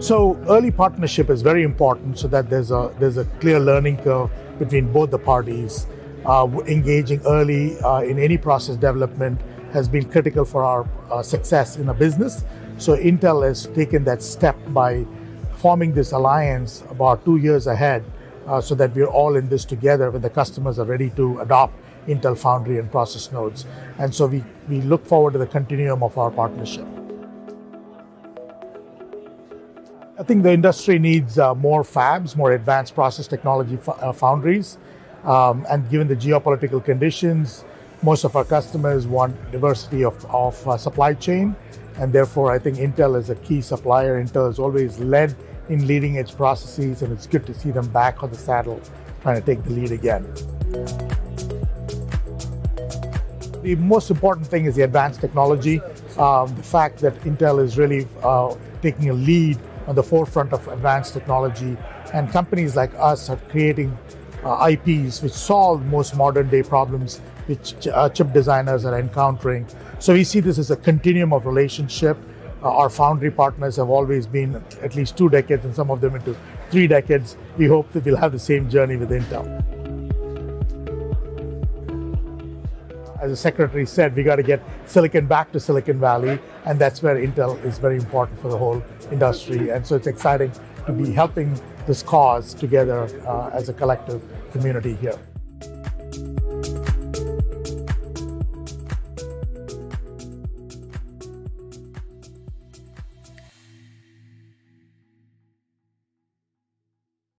So early partnership is very important so that there's a there's a clear learning curve between both the parties. Uh, engaging early uh, in any process development has been critical for our uh, success in a business. So Intel has taken that step by forming this alliance about two years ahead uh, so that we're all in this together when the customers are ready to adopt Intel Foundry and process nodes. And so we, we look forward to the continuum of our partnership. I think the industry needs uh, more fabs, more advanced process technology uh, foundries. Um, and given the geopolitical conditions, most of our customers want diversity of, of uh, supply chain. And therefore, I think Intel is a key supplier. Intel has always led in leading edge processes, and it's good to see them back on the saddle trying to take the lead again. The most important thing is the advanced technology. Um, the fact that Intel is really uh, taking a lead on the forefront of advanced technology, and companies like us are creating uh, IPs which solve most modern day problems which uh, chip designers are encountering. So we see this as a continuum of relationship. Uh, our foundry partners have always been at least two decades, and some of them into three decades. We hope that we'll have the same journey with Intel. As the secretary said, we got to get silicon back to Silicon Valley, and that's where Intel is very important for the whole industry. And so it's exciting to be helping this cause together uh, as a collective community here.